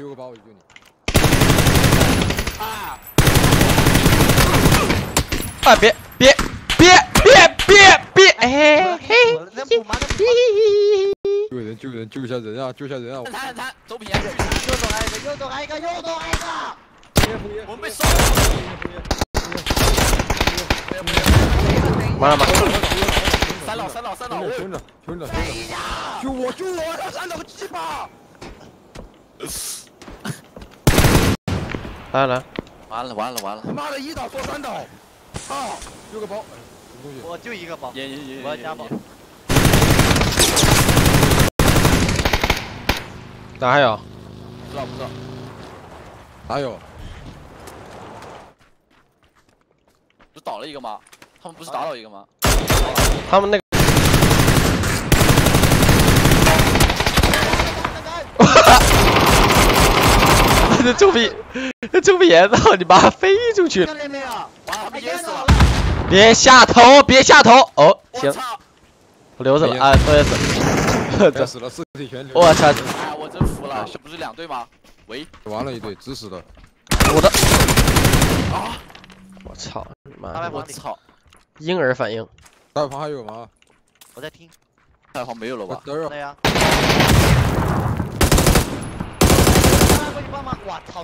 丢个包我就救你。啊！啊！别别别别别别！哎嘿！救人救人救一下人啊！救一下人啊！走平，又走来一个，又走来一个，又走来一个！我们被烧了。完了吗？三老三老三老，兄弟兄弟兄弟，救我救我！他三老鸡巴！来来，完了完了完了！他妈的一倒多三倒，操！丢个包？我就一个包，也也也，我要加包。哪还有？不知道不知道，哪有？不是倒了一个吗？他们不是打倒一个吗？他们那个。这臭屁，这臭屁眼操你妈飞出去！看！别下头，别下头！哦，行，我留着了啊，我也死。这死了，尸体全流。我操！哎，我真服了，这不是两队吗？喂，完了一队，直死的。我的啊！我操你妈！我操！婴儿反应。大旁还有吗？我在听。大旁没有了吧？这儿对呀。我操！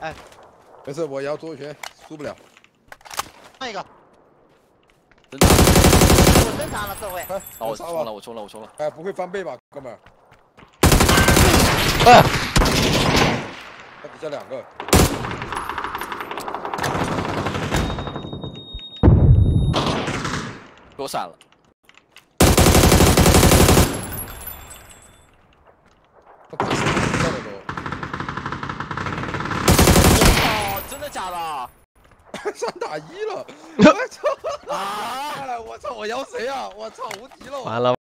哎，没事，我摇左拳，输不了。换一个。真的。我真杀了各位。哎，我冲了，我冲了，我冲了。哎，不会翻倍吧，哥们儿？哎。他底下两个。给我闪了。哦，真的假的？三打一了！我操！啊！我操！我摇谁啊？我操！无敌了！完了。